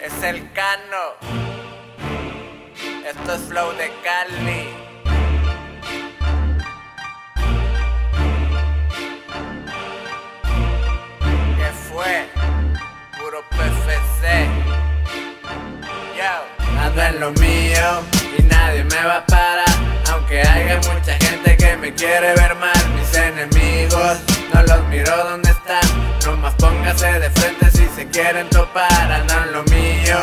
Es el cano. Esto es flow de Cali. ¿Qué fue? Puro PFC. Yo ando en lo mío y nadie me va a parar. Aunque haya mucha gente que me quiere ver mal, quieren topar. Ando en lo mío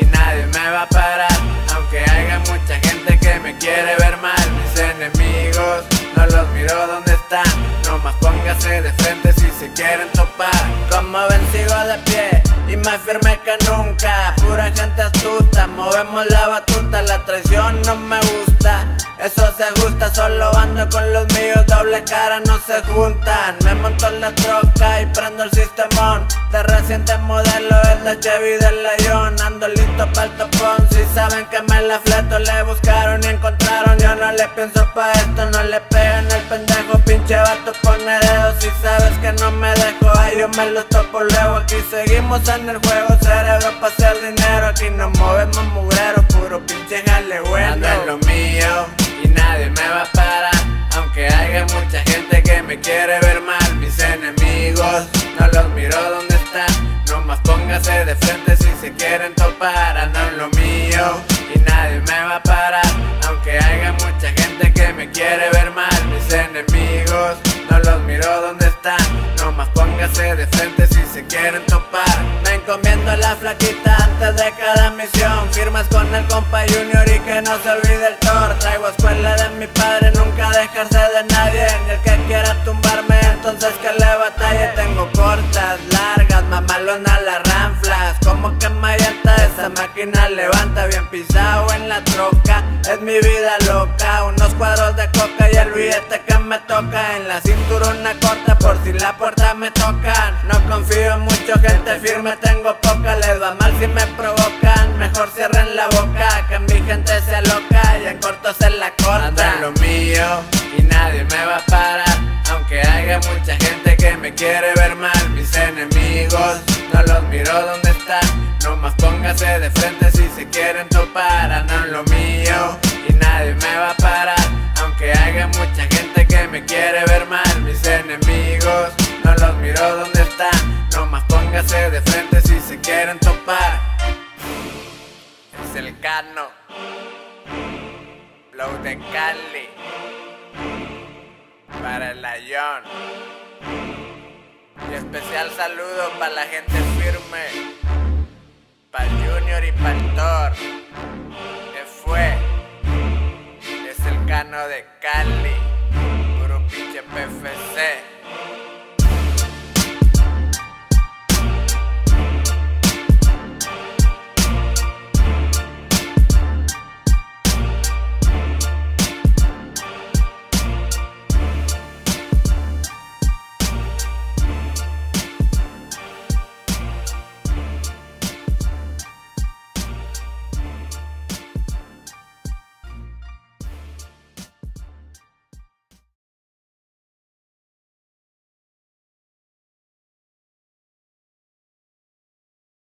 y nadie me va a parar. Aunque haya mucha gente que me quiere ver mal, mis enemigos no los miro donde están. Nomás póngase de frente si se quieren topar. Como ven, sigo de pie y más firme que nunca. Pura gente astuta, movemos la batuta. La traición no me gusta. Eso se gusta, solo ando con los míos, doble cara no se juntan. Me monto en la troca y prendo el sistemón. De reciente modelo es la Chevy del León. Ando listo para el topón. Si saben que me la fleto, le buscaron y encontraron. Yo no le pienso pa' esto, no le pegan el pendejo. Pinche vato pone dedos. Si sabes que no me dejo, ay, yo me lo topo luego. Aquí seguimos en el juego, cerebro pa' hacer dinero. Aquí no movemos mugrero, puro pinche jale bueno. Lo miro donde están. Nomás póngase de frente si se quieren topar. Ando en lo mío y nadie me va a parar. Aunque haya mucha gente que me quiere ver mal, mis enemigos no los miro donde están. Nomás póngase de frente si se quieren topar. Me encomiendo a la flaquita antes de cada misión. Firmas con el compa Junior y que no se olvide el Thor. Traigo escuela de mi padre, nunca dejarse de nadie. Ni el que quiera tumbarme, entonces que le batalle. Cortas, largas, mamalona las ranflas. Como que mayanta esa máquina levanta bien pisado en la troca. Es mi vida loca, unos cuadros de coca y el billete que me toca. En la cintura una corta por si la puerta me tocan. No confío en mucho, gente firme tengo poca. Les va mal si me provocan. Mejor cierren la boca, me quiere ver mal, mis enemigos no los miro donde están. Nomás póngase de frente si se quieren topar. Ando en lo mío y nadie me va a parar. Aunque haya mucha gente que me quiere ver mal, mis enemigos no los miro donde están. Nomás póngase de frente si se quieren topar. Es el cano, flow de Cali, para el Ayón. Y especial saludo para la gente firme, para Junior y para el Thor. Que fue, es el cano de Cali.